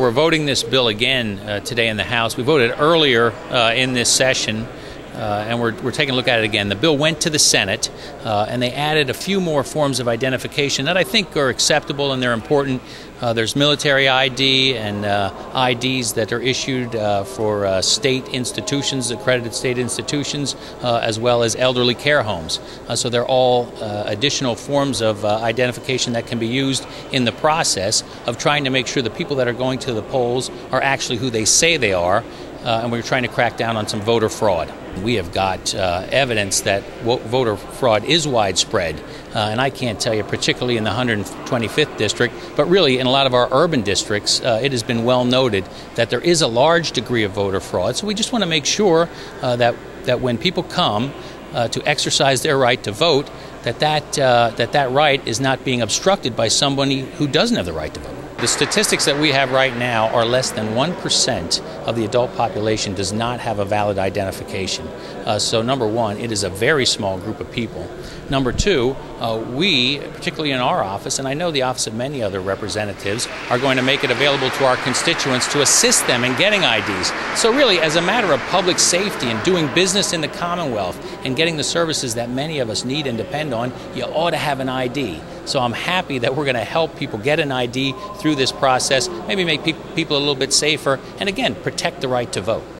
We're voting this bill again uh, today in the House. We voted earlier uh, in this session, uh, and we're, we're taking a look at it again. The bill went to the Senate, uh, and they added a few more forms of identification that I think are acceptable and they're important. Uh, there's military ID and uh, IDs that are issued for state institutions, accredited state institutions, as well as elderly care homes. so they're all additional forms of identification that can be used in the process of trying to make sure the people that are going to the polls are actually who they say they are uh, and we're trying to crack down on some voter fraud. We have got uh, evidence that voter fraud is widespread, uh, and I can't tell you, particularly in the 125th district, but really in a lot of our urban districts, uh, it has been well noted that there is a large degree of voter fraud. So we just want to make sure uh, that that when people come uh, to exercise their right to vote, that that, that that right is not being obstructed by somebody who doesn't have the right to vote. The statistics that we have right now are less than 1% of the adult population does not have a valid identification. Uh, so, number one, it is a very small group of people. Number two, uh, we, particularly in our office, and I know the office of many other representatives, are going to make it available to our constituents to assist them in getting IDs. So, really, as a matter of public safety and doing business in the Commonwealth and getting the services that many of us need and depend on, you ought to have an ID. So, I'm happy that we're going to help people get an ID through this process, maybe make pe people a little bit safer, and again, protect the right to vote.